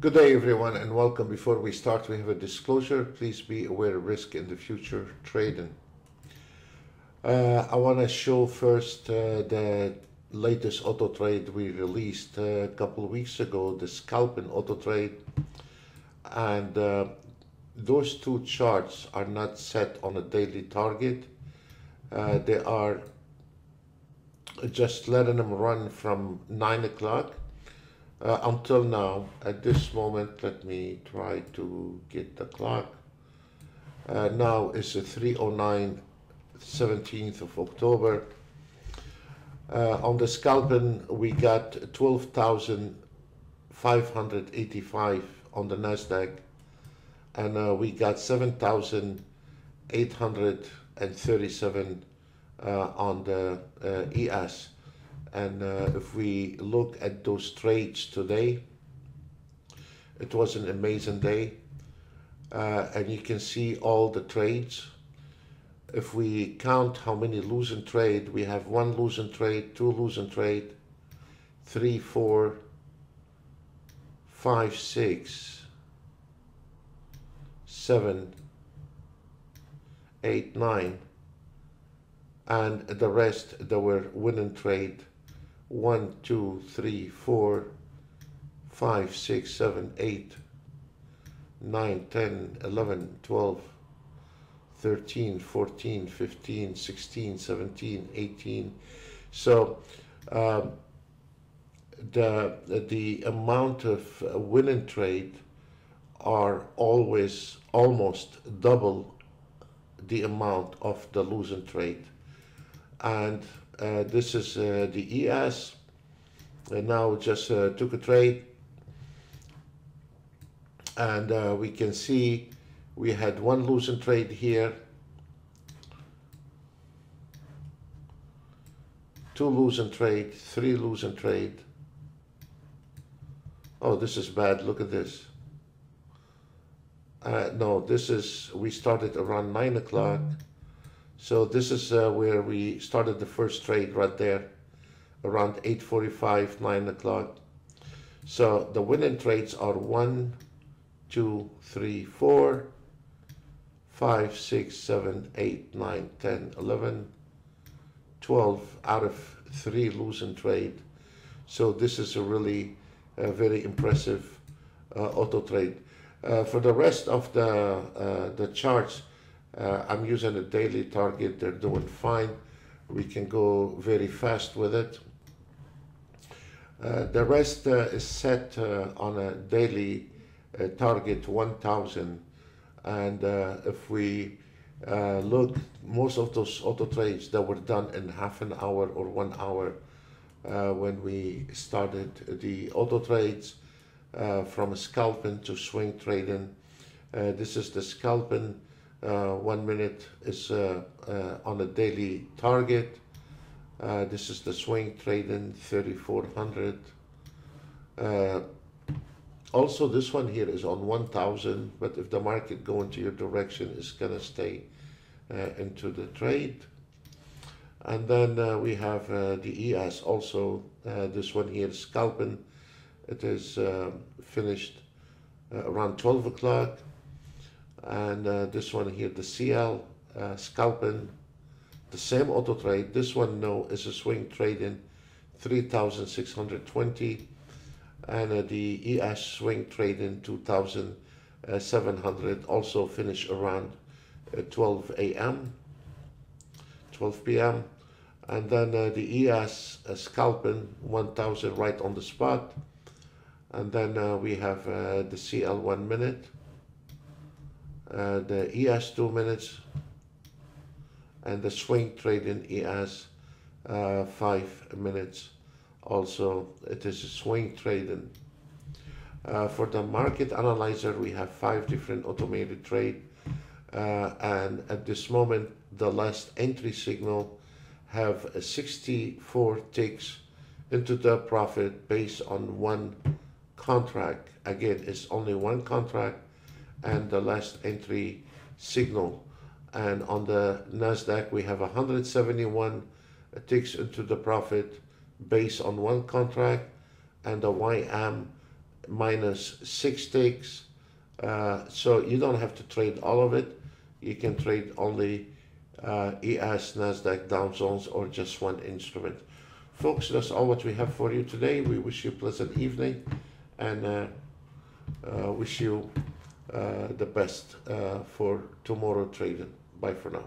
Good day, everyone, and welcome. Before we start, we have a disclosure. Please be aware of risk in the future trading. Uh, I want to show first uh, the latest auto trade we released uh, a couple of weeks ago, the scalping auto trade. And uh, those two charts are not set on a daily target. Uh, they are just letting them run from 9 o'clock uh, until now, at this moment, let me try to get the clock. Uh, now it's a 309, 17th of October. Uh, on the scalping, we got 12,585 on the NASDAQ, and uh, we got 7,837 uh, on the uh, ES. And uh, if we look at those trades today, it was an amazing day. Uh, and you can see all the trades. If we count how many losing trade, we have one losing trade, two losing trade, three, four, five, six, seven, eight, nine, and the rest there were winning trade 1, 2, 3, 4, 5, 6, 7, 8, 9, 10, 11, 12, 13, 14, 15, 16, 17, 18. So um, the, the amount of winning trade are always almost double the amount of the losing trade. And uh, this is uh, the ES. And now just uh, took a trade. And we can see we had one losing trade here. Two losing trade, three losing trade. Oh, this is bad. Look at this. Uh, no, this is, we started around 9 o'clock. So this is uh, where we started the first trade right there around 8.45, 9 o'clock. So the winning trades are 1, 2, 3, 4, 5, 6, 7, 8, 9, 10, 11, 12 out of 3 losing trade. So this is a really uh, very impressive uh, auto trade. Uh, for the rest of the, uh, the charts, uh, I'm using a daily target. They're doing fine. We can go very fast with it. Uh, the rest uh, is set uh, on a daily uh, target 1000 and uh, if we look most of those auto trades that were done in half an hour or one hour when we started the auto trades from scalping to swing trading this is the scalping one minute is uh, uh, on a daily target. this is the swing trading 3400. also, this one here is on 1000, but if the market go into your direction, it's going to stay into the trade. And then uh, we have uh, the ES also, uh, this one here, scalping. It is finished around 12 o'clock and uh, this one here the CL uh, scalping the same auto trade. This one no is a swing trading 3620 and uh, the ES swing trading 2700 also finish around uh, 12 a.m 12 p.m and then uh, the ES uh, scalping 1000 right on the spot. And then we have the CL one minute uh, the ES two minutes. And the swing trading ES uh, five minutes. Also it is a swing trading. Uh, for the market analyzer we have five different automated trade. Uh, and at this moment the last entry signal have 64 ticks into the profit based on one contract. Again it's only one contract and the last entry signal. And on the NASDAQ, we have 171 ticks into the profit based on one contract, and the YM minus six ticks. Uh, so you don't have to trade all of it. You can trade only uh, ES, NASDAQ, Dow Jones, or just one instrument. Folks, that's all what we have for you today. We wish you a pleasant evening and uh, uh, wish you the best uh, for tomorrow trading. Bye for now.